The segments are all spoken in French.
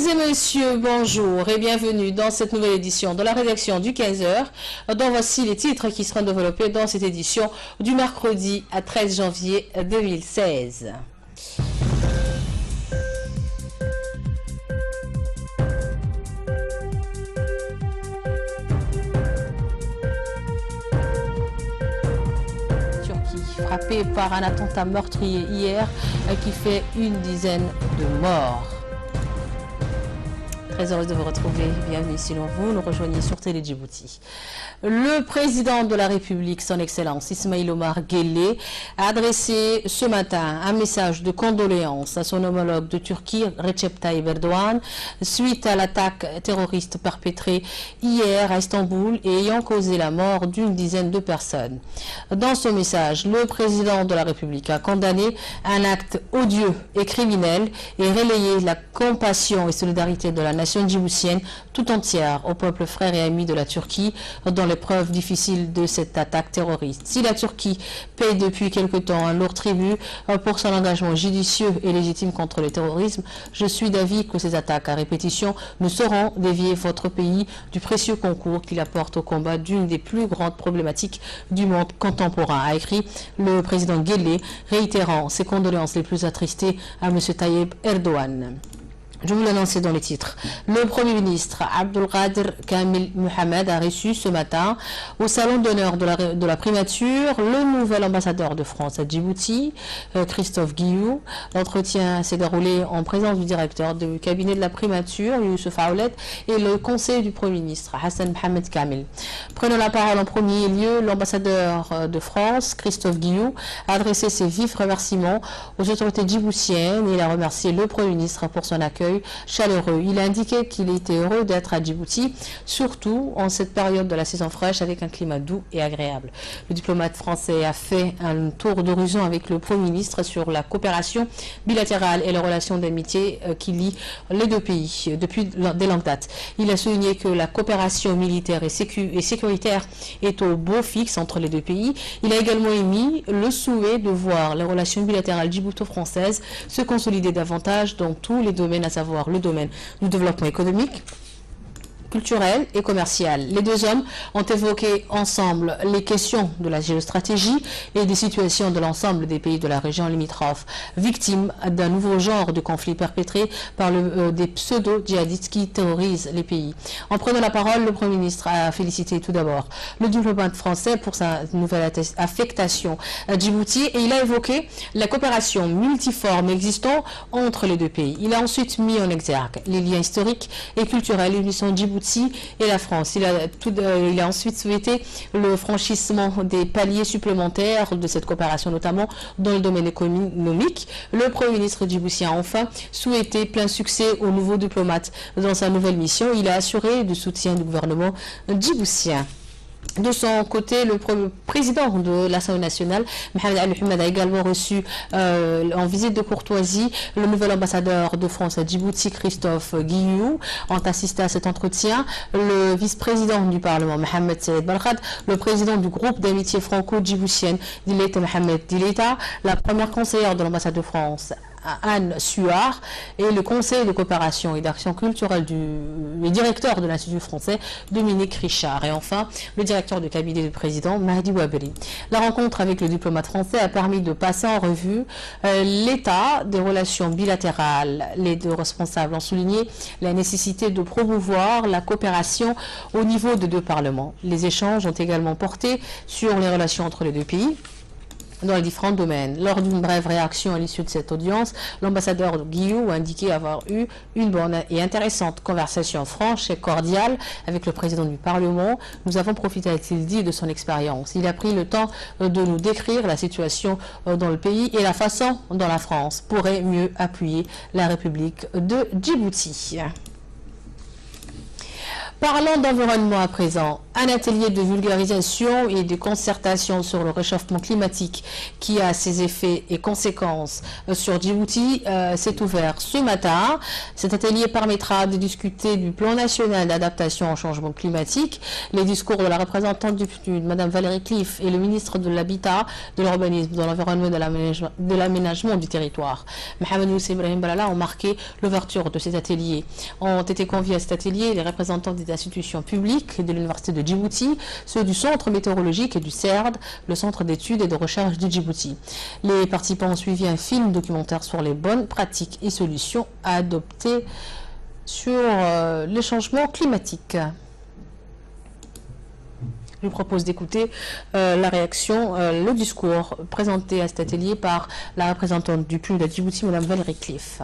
Mesdames et messieurs, bonjour et bienvenue dans cette nouvelle édition de la rédaction du 15h, dont voici les titres qui seront développés dans cette édition du mercredi à 13 janvier 2016. Turquie, par un attentat meurtrier hier euh, qui fait une dizaine de morts. Très heureuse de vous retrouver. Bienvenue si vous nous rejoignez sur Télé Djibouti. Le président de la République, son Excellence Ismail Omar Guelleh, a adressé ce matin un message de condoléances à son homologue de Turquie, Recep Tayyip Erdogan, suite à l'attaque terroriste perpétrée hier à Istanbul et ayant causé la mort d'une dizaine de personnes. Dans son message, le président de la République a condamné un acte odieux et criminel et relayé la compassion et solidarité de la nation tout entière au peuple frère et ami de la Turquie dans l'épreuve difficile de cette attaque terroriste. Si la Turquie paye depuis quelque temps un lourd tribut euh, pour son engagement judicieux et légitime contre le terrorisme, je suis d'avis que ces attaques à répétition ne sauront dévier votre pays du précieux concours qu'il apporte au combat d'une des plus grandes problématiques du monde contemporain, a écrit le président Guelleh, réitérant ses condoléances les plus attristées à M. Tayyip Erdogan. Je vous l'annonçais dans les titres. Le Premier ministre Abdelkader Kamil Mohamed a reçu ce matin au salon d'honneur de la, primature le nouvel ambassadeur de France à Djibouti, euh, Christophe Guillou. L'entretien s'est déroulé en présence du directeur du cabinet de la primature, Youssef Aoulet, et le conseiller du Premier ministre, Hassan Mohamed Kamil. Prenant la parole en premier lieu, l'ambassadeur de France, Christophe Guillou, a adressé ses vifs remerciements aux autorités djiboutiennes et il a remercié le Premier ministre pour son accueil chaleureux. Il a indiqué qu'il était heureux d'être à Djibouti, surtout en cette période de la saison fraîche avec un climat doux et agréable. Le diplomate français a fait un tour d'horizon avec le Premier ministre sur la coopération bilatérale et les relations d'amitié euh, qui lient les deux pays depuis des longues dates. Il a souligné que la coopération militaire et, sécu et sécuritaire est au beau fixe entre les deux pays. Il a également émis le souhait de voir les relations bilatérales djibouto-françaises se consolider davantage dans tous les domaines à savoir le domaine du développement économique, culturel et commercial. Les deux hommes ont évoqué ensemble les questions de la géostratégie et des situations de l'ensemble des pays de la région limitrophe, victimes d'un nouveau genre de conflit perpétré par euh, des pseudo-djihadistes qui terrorisent les pays. En prenant la parole, le Premier ministre a félicité tout d'abord le diplomate français pour sa nouvelle affectation à Djibouti et il a évoqué la coopération multiforme existant entre les deux pays. Il a ensuite mis en exergue les liens historiques et culturels unissant Djibouti et la France. Il a, tout, il a ensuite souhaité le franchissement des paliers supplémentaires de cette coopération, notamment dans le domaine économique. Le Premier ministre djiboutien a enfin souhaité plein succès au nouveau diplomate dans sa nouvelle mission. Il a assuré du soutien du gouvernement djiboutien. De son côté, le président de l'Assemblée nationale, Mohamed Al-Humed, a également reçu euh, en visite de courtoisie le nouvel ambassadeur de France à Djibouti, Christophe Guillou. Ont assisté à cet entretien le vice-président du Parlement, Mohamed Saïd Balkhad, le président du groupe d'amitié franco-djiboutienne, Dileta Mohamed Dileta, la première conseillère de l'ambassade de France, Anne Suard et le conseil de coopération et d'action culturelle du le directeur de l'Institut français, Dominique Richard. Et enfin, le directeur du cabinet du président, Mahdi Waberi. La rencontre avec le diplomate français a permis de passer en revue euh, l'état des relations bilatérales. Les deux responsables ont souligné la nécessité de promouvoir la coopération au niveau de deux parlements. Les échanges ont également porté sur les relations entre les deux pays dans les différents domaines. Lors d'une brève réaction à l'issue de cette audience, l'ambassadeur Guillaume a indiqué avoir eu une bonne et intéressante conversation franche et cordiale avec le président du Parlement. Nous avons profité, a-t-il dit, de son expérience. Il a pris le temps euh, de nous décrire la situation euh, dans le pays et la façon dont la France pourrait mieux appuyer la République de Djibouti. Parlons d'environnement à présent. un atelier de vulgarisation et de concertation sur le réchauffement climatique qui a ses effets et conséquences sur Djibouti euh, s'est ouvert ce matin. Cet atelier permettra de discuter du plan national d'adaptation au changement climatique. Les discours de la représentante du PNUD, Mme Valérie Cliff, et le ministre de l'Habitat, de l'Urbanisme, de l'Environnement et de l'aménagement du territoire, Mohamed Moussa Ibrahim Balala, ont marqué l'ouverture de cet atelier. Ont été conviés à cet atelier les représentants des institutions publiques de l'Université de Djibouti, ceux du Centre météorologique et du CERD, le Centre d'études et de recherche de Djibouti. Les participants ont suivi un film documentaire sur les bonnes pratiques et solutions à adopter sur euh, les changements climatiques. Je vous propose d'écouter euh, la réaction, euh, le discours présenté à cet atelier par la représentante du PLU de Djibouti, Mme Valérie Cliff.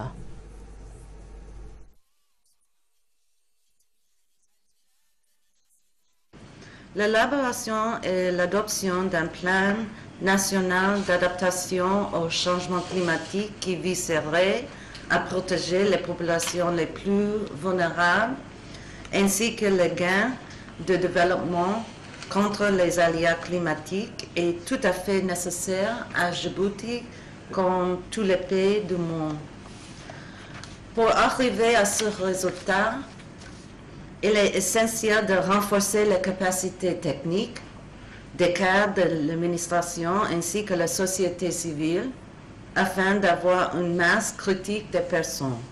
L'élaboration et l'adoption d'un plan national d'adaptation au changement climatique qui viserait à protéger les populations les plus vulnérables ainsi que les gains de développement contre les aléas climatiques est tout à fait nécessaire à Djibouti comme tous les pays du monde. Pour arriver à ce résultat, il est essentiel de renforcer les capacités techniques des cadres de l'administration ainsi que la société civile afin d'avoir une masse critique de personnes.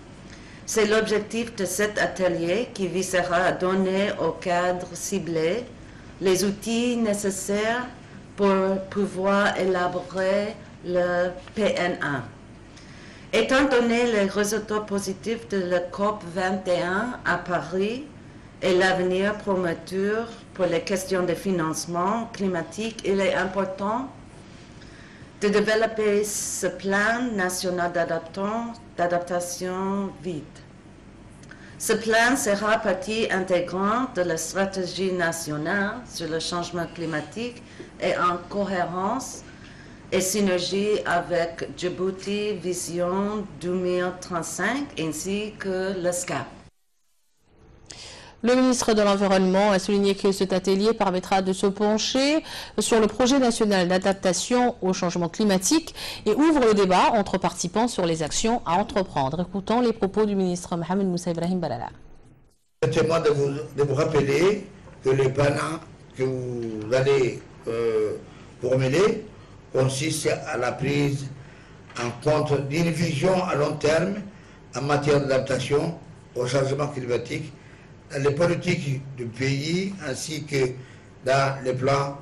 C'est l'objectif de cet atelier qui visera à donner aux cadres ciblés les outils nécessaires pour pouvoir élaborer le PNA. Étant donné les résultats positifs de la COP 21 à Paris, et l'avenir prometteur pour les questions de financement climatique, il est important de développer ce plan national d'adaptation vite. Ce plan sera partie intégrante de la stratégie nationale sur le changement climatique et en cohérence et synergie avec Djibouti Vision 2035 ainsi que le SCAP. Le ministre de l'Environnement a souligné que cet atelier permettra de se pencher sur le projet national d'adaptation au changement climatique et ouvre le débat entre participants sur les actions à entreprendre. Écoutons les propos du ministre Mohamed Moussa Ibrahim Balala. Permettez-moi de vous, rappeler que le PANA que vous allez euh, formuler consiste à la prise en compte d'une vision à long terme en matière d'adaptation au changement climatique les politiques du pays ainsi que dans les plans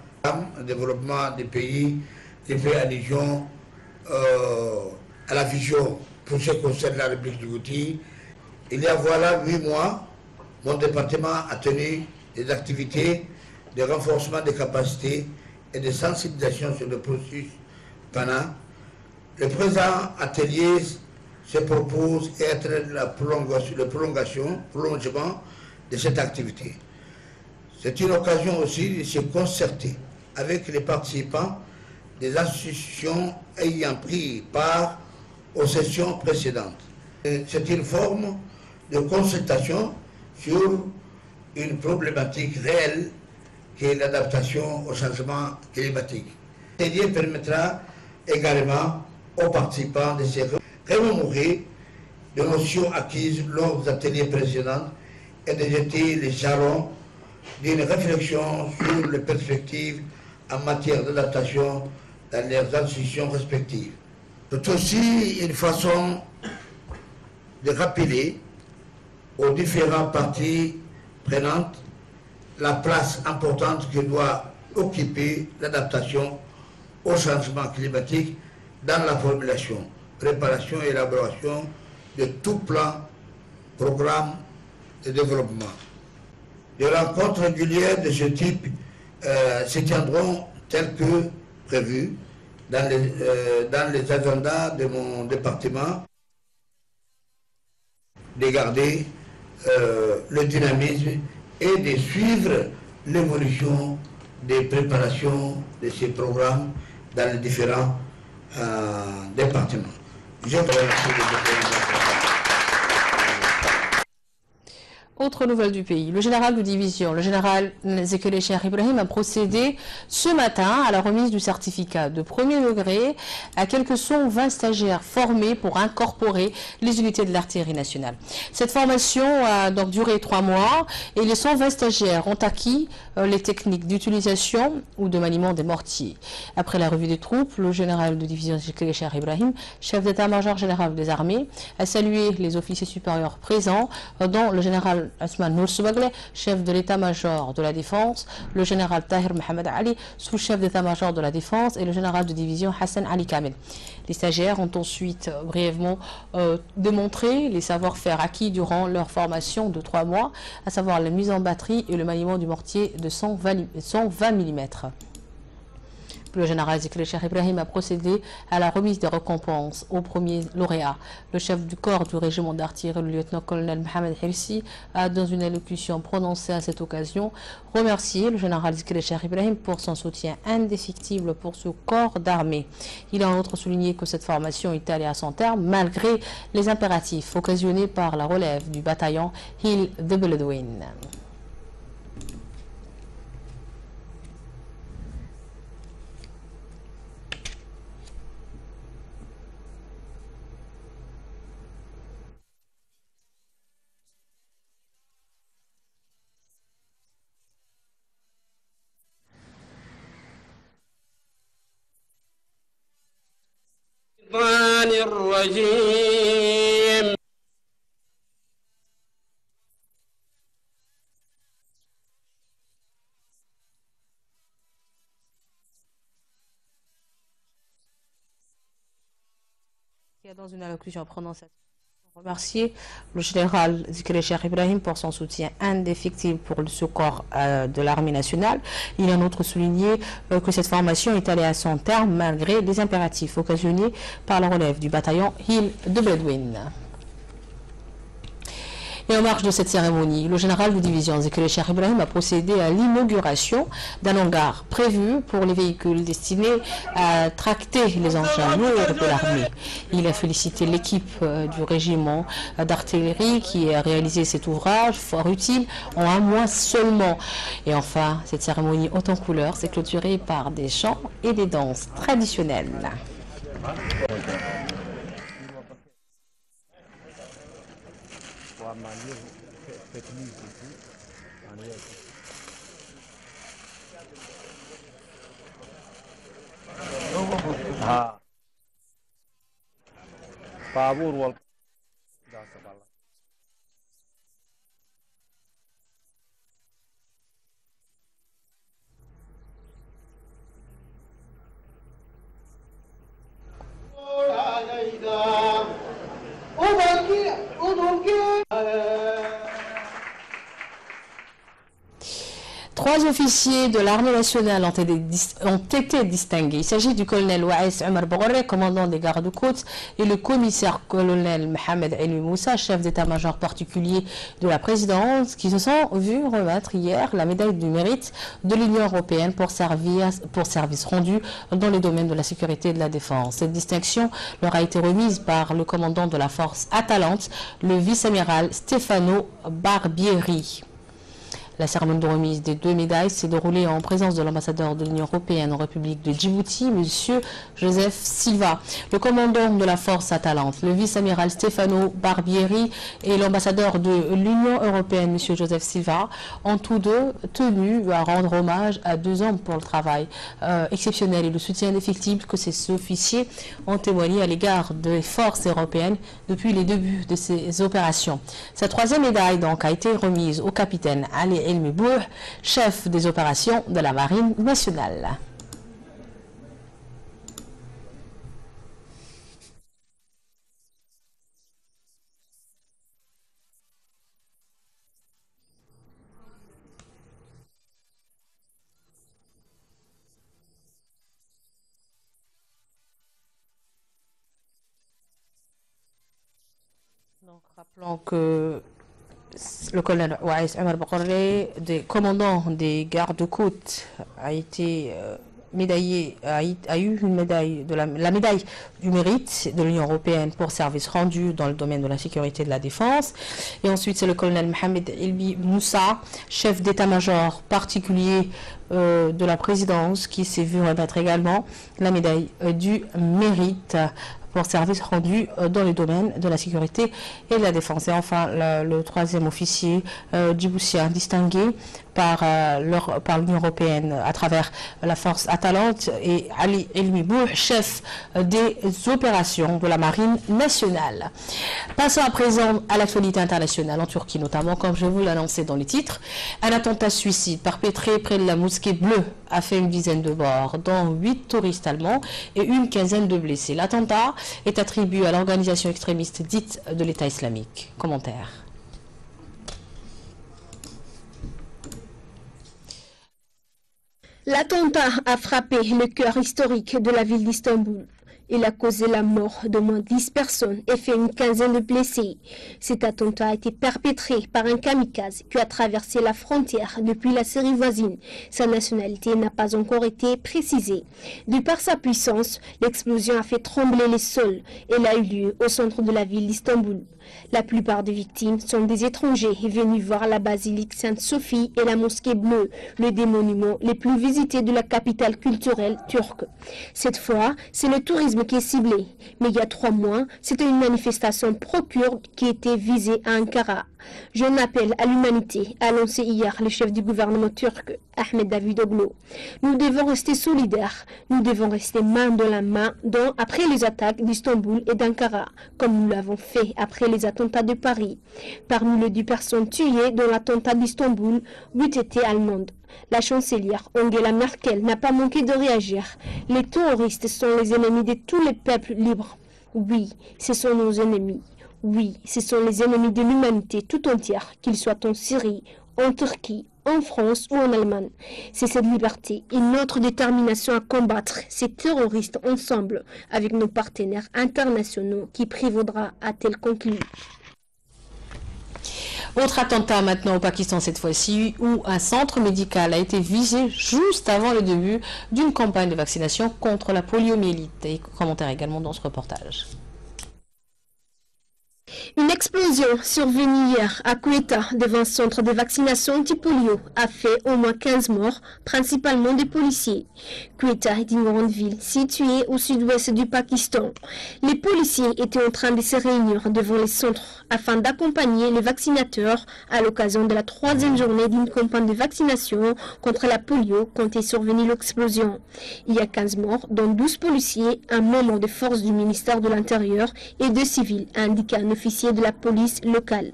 de développement des pays qui fait euh, à la vision pour ce qui concerne la République du Gouti. Il y a voilà huit mois, mon département a tenu des activités de renforcement des capacités et de sensibilisation sur le processus PANA. Le présent atelier se propose être la prolongation, le prolongation, prolongement de cette activité. C'est une occasion aussi de se concerter avec les participants des institutions ayant pris part aux sessions précédentes. C'est une forme de consultation sur une problématique réelle qui est l'adaptation au changement climatique. lieu permettra également aux participants de se remémorer des notions acquises lors des ateliers précédents et de jeter les jalons d'une réflexion sur les perspectives en matière d'adaptation dans leurs institutions respectives. C'est aussi une façon de rappeler aux différents partis prenantes la place importante que doit occuper l'adaptation au changement climatique dans la formulation, préparation et élaboration de tout plan, programme de développement. Des rencontres régulières de ce type euh, se tiendront telles que prévues dans les, euh, dans les agendas de mon département, de garder euh, le dynamisme et de suivre l'évolution des préparations de ces programmes dans les différents départements. Je remercie Autre nouvelle du pays, le général de division, le général Zekele Ibrahim a procédé ce matin à la remise du certificat de premier degré à quelques 120 stagiaires formés pour incorporer les unités de l'artillerie nationale. Cette formation a donc duré trois mois et les 120 stagiaires ont acquis euh, les techniques d'utilisation ou de maniement des mortiers. Après la revue des troupes, le général de division Zekele Ibrahim, chef d'état-major général des armées, a salué les officiers supérieurs présents, dont le général Asman Nour chef de l'état-major de la défense, le général Tahir Mohamed Ali, sous-chef d'état-major de la défense, et le général de division Hassan Ali Kamel. Les stagiaires ont ensuite brièvement euh, démontré les savoir-faire acquis durant leur formation de trois mois, à savoir la mise en batterie et le maniement du mortier de 120 mm. Le général Zikri Ibrahim a procédé à la remise des récompenses au premier lauréat. Le chef du corps du régiment d'artillerie, le lieutenant-colonel Mohamed Hirsi, a, dans une allocution prononcée à cette occasion, remercié le général Zikri Ibrahim pour son soutien indéfectible pour ce corps d'armée. Il a en outre souligné que cette formation est allée à son terme malgré les impératifs occasionnés par la relève du bataillon Hill de Beledwin. الشيطان الرجيم dans une allocution prononcée remercier le général Zikri Ibrahim pour son soutien indéfectible pour le secours euh, de l'armée nationale. Il a en outre souligné euh, que cette formation est allée à son terme malgré les impératifs occasionnés par la relève du bataillon Hill de Bedouin. Et en marge de cette cérémonie, le général de division Zekele Cheikh Ibrahim a procédé à l'inauguration d'un hangar prévu pour les véhicules destinés à tracter les engins lourds de l'armée. Il a félicité l'équipe euh, du régiment d'artillerie qui a réalisé cet ouvrage fort utile en un mois seulement. Et enfin, cette cérémonie haute en couleur s'est clôturée par des chants et des danses traditionnelles. मान्य तकलीफ़ होती आणि ها طابور والقمر Trois officiers de l'armée nationale ont été, distingués. Il s'agit du colonel Waïs Omar Bogoré, commandant des gardes-côtes, et le commissaire-colonel Mohamed El Moussa, chef d'état-major particulier de la présidence, qui se sont vus remettre hier la médaille du mérite de l'Union européenne pour, pour service rendu dans les domaines de la sécurité et de la défense. Cette distinction leur a été remise par le commandant de la force Atalante, le vice-amiral Stefano Barbieri. La cérémonie de remise des deux médailles s'est déroulée en présence de l'ambassadeur de l'Union européenne en République de Djibouti, M. Joseph Silva, le commandant de la force Atalante, le vice-amiral Stefano Barbieri et l'ambassadeur de l'Union européenne, M. Joseph Silva, ont tous deux tenu à rendre hommage à deux hommes pour le travail euh, exceptionnel et le soutien indéfectible que ces officiers ont témoigné à l'égard des forces européennes depuis les débuts de ces opérations. Sa troisième médaille donc a été remise au capitaine Ali Chef des opérations de la Marine nationale. Donc, rappelons que le colonel Ouaïs Omar Bakoré, des commandants des gardes-côtes, a été euh, médaillé, a, eu la, médaille du mérite de l'Union européenne pour service rendu dans le domaine de la sécurité et de la défense. Et ensuite, c'est le colonel Mohamed Ilbi Moussa, chef d'état-major particulier euh, de la présidence, qui s'est vu remettre également la médaille euh, du mérite pour service rendu euh, dans les domaines de la sécurité et de la défense. Et enfin, le, troisième officier euh, djiboutien distingué par, euh, par l'Union européenne à travers la force Atalante et Ali Elmibou, chef des opérations de la marine nationale. Passons à présent à l'actualité internationale en Turquie, notamment, comme je vous l'annonçais dans les titres, un attentat suicide perpétré près de la mosquée bleue a fait une dizaine de morts, dont huit touristes allemands et une quinzaine de blessés. L'attentat est attribué à l'organisation extrémiste dite de l'État islamique. Commentaire. L'attentat a frappé le cœur historique de la ville d'Istanbul. Il a causé la mort de moins 10 personnes et fait une quinzaine de blessés. Cet attentat a été perpétré par un kamikaze qui a traversé la frontière depuis la série voisine. Sa nationalité n'a pas encore été précisée. De par sa puissance, l'explosion a fait trembler les sols. Elle a eu lieu au centre de la ville d'Istanbul. La plupart des victimes sont des étrangers venus voir la basilique Sainte-Sophie et la mosquée bleue, les deux monuments les plus visités de la capitale culturelle turque. Cette fois, c'est le tourisme qui est ciblé. Mais il y a trois mois, c'était une manifestation pro-kurde qui était visée à Ankara. Je n'appelle à l'humanité, a lancé hier le chef du gouvernement turc, Ahmed Davidoglu. Nous devons rester solidaires, nous devons rester main dans la main après les attaques d'Istanbul et d'Ankara, comme nous l'avons fait après les attentats de Paris. Parmi les deux personnes tuées dans l'attentat d'Istanbul, huit étaient allemandes. La chancelière Angela Merkel n'a pas manqué de réagir. Les terroristes sont les ennemis de tous les peuples libres. Oui, ce sont nos ennemis. Oui, ce sont les ennemis de l'humanité tout entière, qu'ils soient en Syrie, en Turquie, en France ou en Allemagne. C'est cette liberté et notre détermination à combattre ces terroristes ensemble avec nos partenaires internationaux qui prévaudra, à tel conclu. Autre attentat maintenant au Pakistan cette fois-ci, où un centre médical a été visé juste avant le début d'une campagne de vaccination contre la poliomyélite. Et commentaire également dans ce reportage. Une explosion survenue hier à Quetta devant un centre de vaccination anti-polio a fait au moins 15 morts, principalement des policiers. Quetta est une grande ville située au sud-ouest du Pakistan. Les policiers étaient en train de se réunir devant les centres afin d'accompagner les vaccinateurs à l'occasion de la troisième journée d'une campagne de vaccination contre la polio quand est survenue l'explosion. Il y a 15 morts, dont 12 policiers, un membre de force du ministère de l'Intérieur et deux civils, a indiqué un officier de la police locale.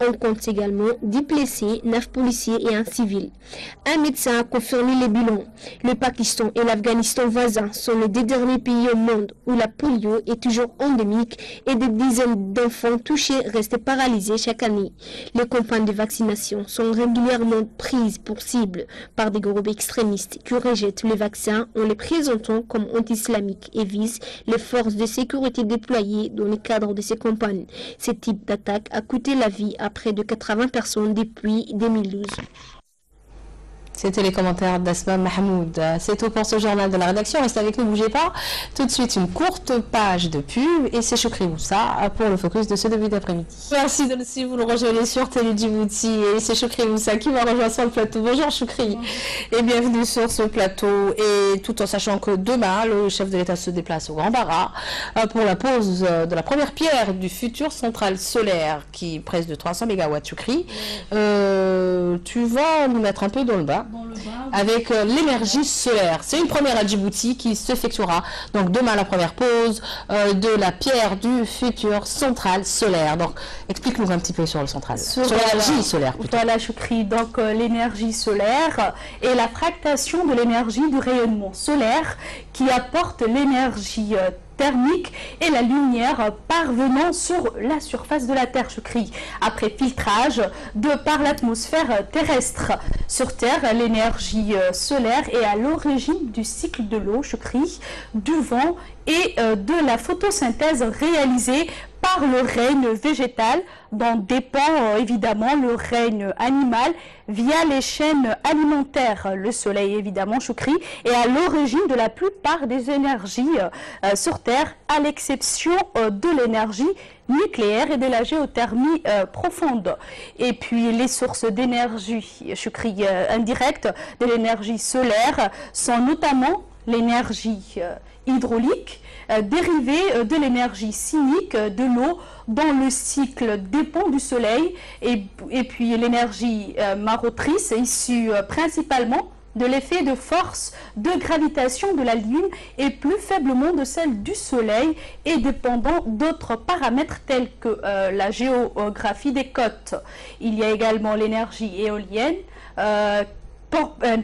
On compte également 10 blessés, 9 policiers et un civil. Un médecin a confirmé les bilans. Le Pakistan et l'Afghanistan voisins sont les deux derniers pays au monde où la polio est toujours endémique et des dizaines d'enfants touchés restent paralysés chaque année. Les campagnes de vaccination sont régulièrement prises pour cible par des groupes extrémistes qui rejettent les vaccins en les présentant comme anti-islamiques et visent les forces de sécurité déployées dans le cadre de ces campagnes. Ce type d'attaque a coûté la vie à près de 80 personnes depuis 2012. C'était les commentaires d'Asma Mahmoud. C'est tout pour ce journal de la rédaction. Restez avec nous, bougez pas. Tout de suite, une courte page de pub et c'est Choukri Moussa pour le focus de ce début d'après-midi. Merci de si vous nous rejoignez sur Télé Djibouti et c'est Choukri Moussa qui va rejoindre sur le plateau. Bonjour Choukri et bienvenue sur ce plateau et tout en sachant que demain, le chef de l'État se déplace au Grand Barat euh, pour la pose de la première pierre du futur centrale solaire qui presse de 300 MW Choukri. Euh, tu vas nous mettre un peu dans le bas avec euh, l'énergie solaire. C'est une première à Djibouti qui s'effectuera donc demain la première pause euh, de la pierre du futur centrale solaire. Donc explique-nous un petit peu sur le central, sur, l'énergie solaire. Voilà, Choukri, donc euh, l'énergie solaire et la fractation de l'énergie du rayonnement solaire qui apporte l'énergie thermique et la lumière parvenant sur la surface de la Terre, je crie, après filtrage de par l'atmosphère terrestre. Sur Terre, l'énergie euh, solaire est à l'origine du cycle de l'eau, je crie, du vent et euh, de la photosynthèse réalisée par le règne végétal dont dépend euh, évidemment le règne animal via les chaînes alimentaires. Le soleil évidemment, Choukri, est à l'origine de la plupart des énergies euh, sur Terre à l'exception de l'énergie nucléaire et de la géothermie profonde. Et puis les sources d'énergie, Choukri, indirecte de l'énergie solaire sont notamment l'énergie hydraulique, euh, dérivée euh, de l'énergie cynique euh, de l'eau dans le cycle dépend du soleil et, puis l'énergie marotrice issue principalement de l'effet de force de gravitation de la Lune et plus faiblement de celle du Soleil et dépendant d'autres paramètres tels que la géographie des côtes. Il y a également l'énergie éolienne euh,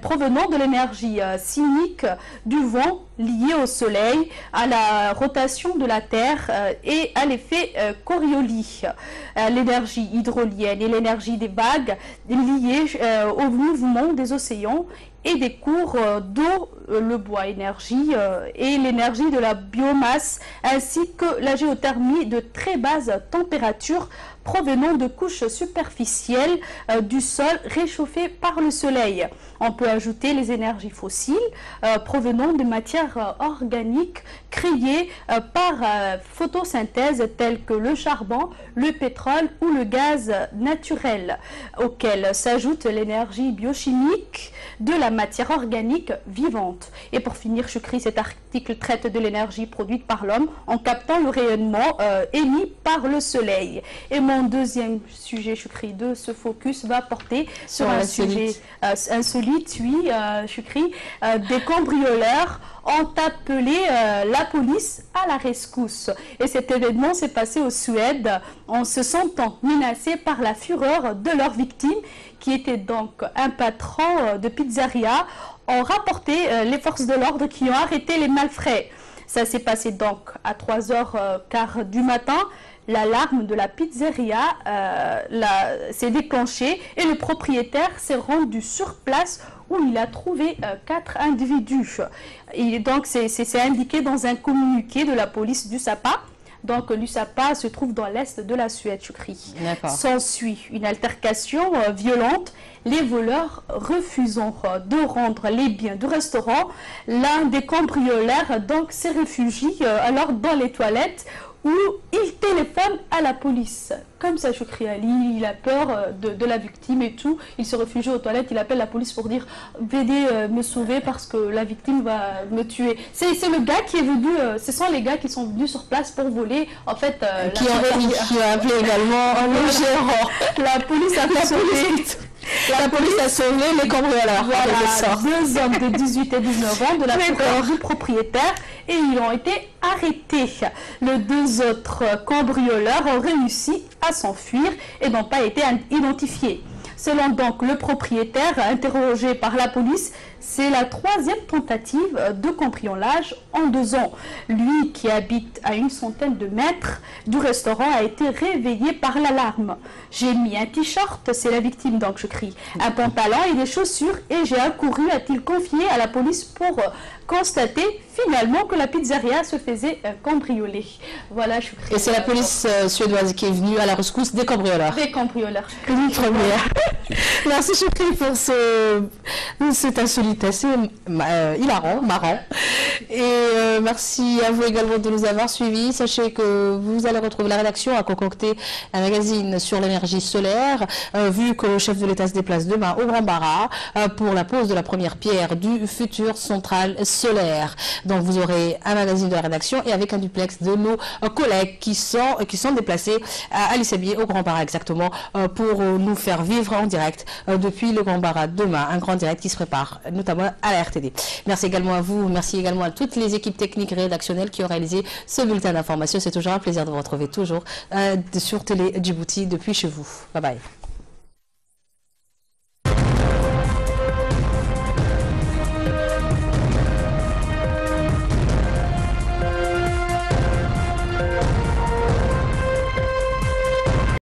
provenant de l'énergie euh, cynique du vent lié au soleil, à la rotation de la Terre euh, et à l'effet Coriolis. l'énergie hydrolienne et l'énergie des vagues liées au mouvement des océans et des cours d'eau, le bois énergie et l'énergie de la biomasse, ainsi que la géothermie de très basse température provenant de couches superficielles euh, du sol réchauffées par le soleil. On peut ajouter les énergies fossiles euh, provenant de matières euh, organiques créées par photosynthèse telles que le charbon, le pétrole ou le gaz naturel, auquel s'ajoute l'énergie biochimique de la matière organique vivante. Et pour finir, je crie cet article traite de l'énergie produite par l'homme en captant le rayonnement émis par le soleil. Et mon deuxième sujet, Chukri, de ce focus va porter sur, un sujet euh, insolite, oui, euh, Chukri. Euh, des cambrioleurs ont appelé la police à la rescousse. Et cet événement s'est passé au Suède en se sentant menacés par la fureur de leur victime, qui était donc un patron de pizzeria, ont rapporté les forces de l'ordre qui ont arrêté les malfrats. Ça s'est passé donc à 3h15 du matin l'alarme de la pizzeria euh, s'est déclenchée et le propriétaire s'est rendu sur place où il a trouvé euh, quatre individus. Et donc, c'est indiqué dans un communiqué de la police du Sapa. Donc, l'USAPA se trouve dans l'est de la Suède, S'ensuit une altercation euh, violente. Les voleurs refusant de rendre les biens du restaurant, l'un des cambrioleurs donc s'est réfugié alors dans les toilettes où il téléphone à la police. Comme ça, Choukri Ali, il a peur euh, de, la victime et tout. Il se réfugie aux toilettes, il appelle la police pour dire Venez euh, me sauver parce que la victime va me tuer. C'est le gars qui est venu, euh, ce sont les gars qui sont venus sur place pour voler. En fait, qui, a, appelé également le gérant. La police a fait la police a sauvé les cambrioleurs. Voilà, deux hommes de 18 et 19 ans de la du propriétaire et ils ont été arrêtés. Les deux autres cambrioleurs ont réussi à s'enfuir et n'ont pas été identifiés. Selon donc le propriétaire interrogé par la police, c'est la troisième tentative de cambriolage en deux ans. Lui, qui habite à une centaine de mètres du restaurant, a été réveillé par l'alarme. J'ai mis un t-shirt, c'est la victime donc je crie, un pantalon et des chaussures et j'ai accouru, a-t-il confié à la police pour constater finalement que la pizzeria se faisait euh, cambrioler. Voilà, je Et c'est la police euh, suédoise qui est venue à la rescousse des cambrioleurs. Des cambrioleurs. Une première. Merci Choukri pour ce, cet insolite assez euh, hilarant, marrant. Et merci à vous également de nous avoir suivis. Sachez que vous allez retrouver la rédaction à concocter un magazine sur l'énergie solaire, vu que le chef de l'État se déplace demain au Grand Barat pour la pose de la première pierre du futur central solaire. Donc vous aurez un magazine de la rédaction et avec un duplex de nos collègues qui sont, qui sont déplacés à Alisabier au Grand Barat exactement euh, pour nous faire vivre en direct euh, depuis le Grand Barat demain. Un grand direct qui se prépare notamment à la RTD. Merci également à vous, merci également à toutes les équipes techniques rédactionnelles qui ont réalisé ce bulletin d'information. C'est toujours un plaisir de vous retrouver toujours euh, sur Télé Djibouti depuis chez vous. Bye bye.